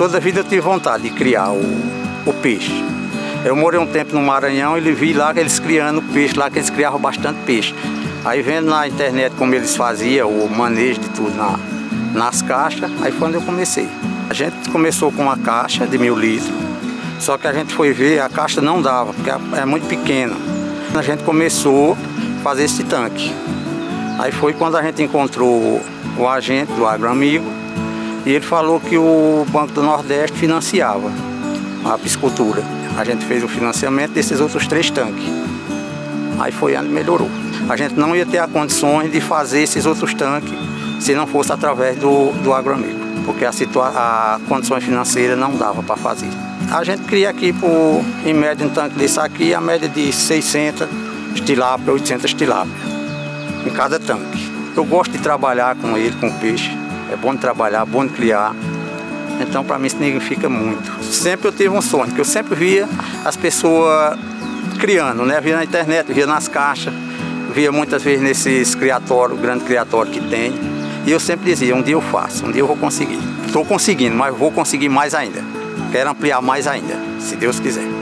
Toda a vida eu tive vontade de criar o, o peixe. Eu morei um tempo no Maranhão e vi lá eles criando peixe, lá que eles criavam bastante peixe. Aí vendo na internet como eles faziam o manejo de tudo na, nas caixas, aí foi onde eu comecei. A gente começou com uma caixa de mil litros, só que a gente foi ver, a caixa não dava, porque é muito pequena. A gente começou a fazer esse tanque. Aí foi quando a gente encontrou o agente do Agroamigo e ele falou que o Banco do Nordeste financiava a piscicultura. A gente fez o financiamento desses outros três tanques. Aí foi onde melhorou. A gente não ia ter as condições de fazer esses outros tanques se não fosse através do, do agroamigo, porque a, situa a condições financeiras não dava para fazer. A gente cria aqui, por, em média, um tanque desse aqui, a média de 600 tilápia, 800 tilápia em cada tanque. Eu gosto de trabalhar com ele, com o peixe. É bom de trabalhar, bom de criar. Então, para mim, significa muito. Sempre eu tive um sonho, que eu sempre via as pessoas criando, né? Via na internet, via nas caixas, via muitas vezes nesses criatórios, grande criatório que tem. E eu sempre dizia, um dia eu faço, um dia eu vou conseguir. Estou conseguindo, mas vou conseguir mais ainda. Quero ampliar mais ainda, se Deus quiser.